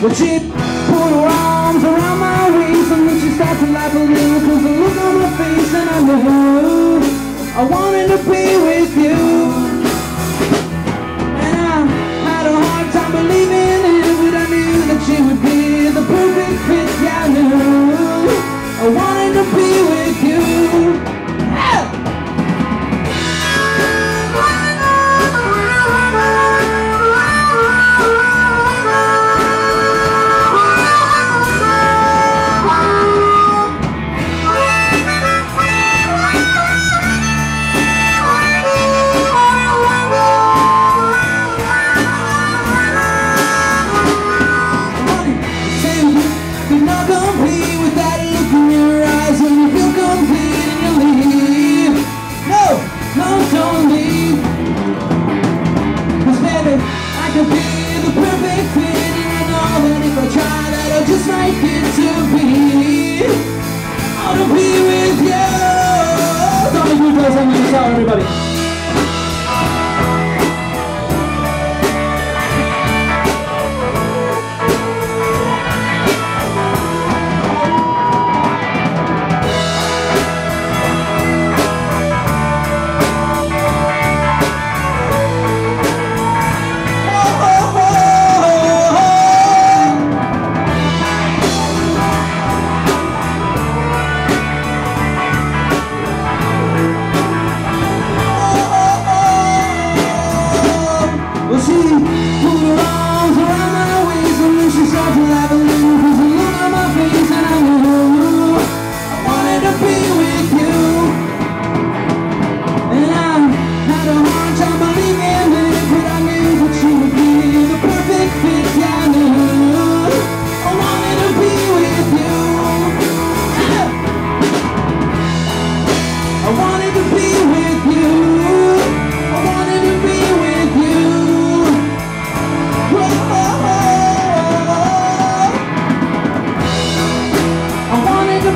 The chip she put her arms around my waist And then she started laughing Cause the look on her Don't baby, I can be the perfect fit And I know that if I try that I'll just make it to be.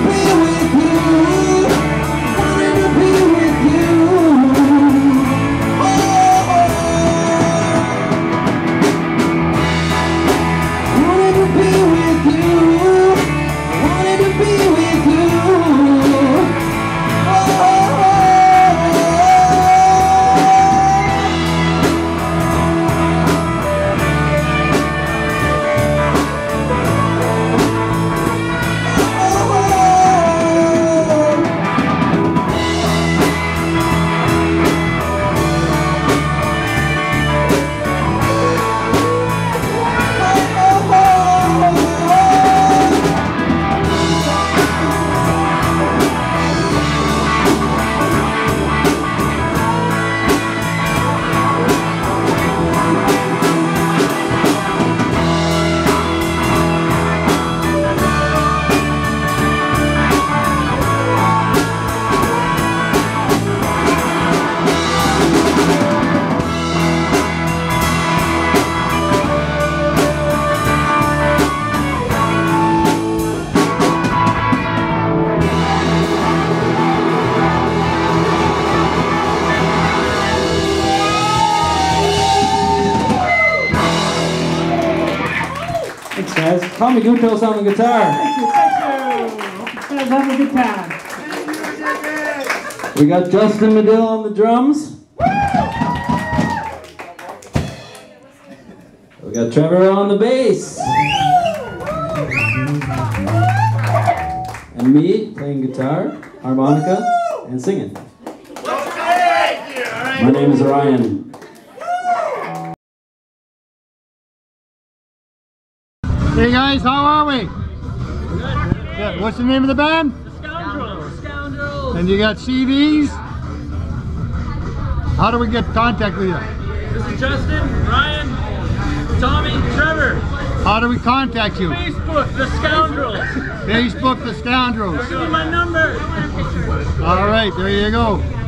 Be Thanks, guys. Tommy Gutels on the guitar. Thank you, thank you. Hope you guys have a good time. We got Justin Medill on the drums. We got Trevor on the bass. And me playing guitar, harmonica, and singing. My name is Ryan. Hey guys, how are we? Good. What's the name of the band? The Scoundrelz! And you got CDs? How do we get contact with you? This is Justin, Ryan, Tommy, Trevor. How do we contact you? Facebook, The Scoundrelz. Facebook The Scoundrelz. Give me my number. All right, there you go.